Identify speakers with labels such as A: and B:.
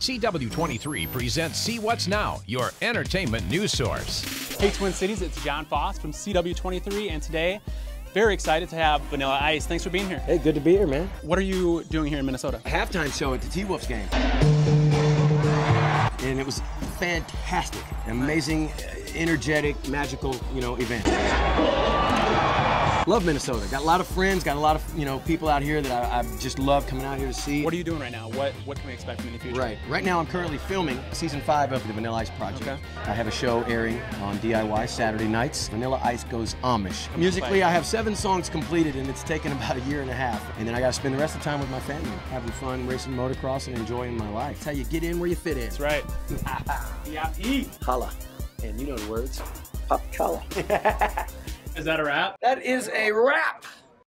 A: CW23 presents See What's Now, your entertainment news source.
B: Hey Twin Cities, it's Jon Foss from CW23 and today very excited to have Vanilla Ice. Thanks for being here.
C: Hey, good to be here, man.
B: What are you doing here in Minnesota?
C: A halftime show at the T-Wolves game. And it was fantastic, amazing, energetic, magical, you know, event. Love Minnesota. Got a lot of friends, got a lot of, you know, people out here that I, I just love coming out here to see.
B: What are you doing right now? What what can we expect from you in the future?
C: Right. Right now I'm currently filming season five of the Vanilla Ice Project.
B: Okay.
C: I have a show airing on DIY Saturday nights. Vanilla Ice goes Amish. Musically, I have seven songs completed and it's taken about a year and a half. And then I got to spend the rest of the time with my family, having fun, racing motocross, and enjoying my life. That's how you get in where you fit in.
B: That's right. yeah.
C: Holla. And you know the words. Pop cholla.
B: That a wrap?
C: That is a wrap.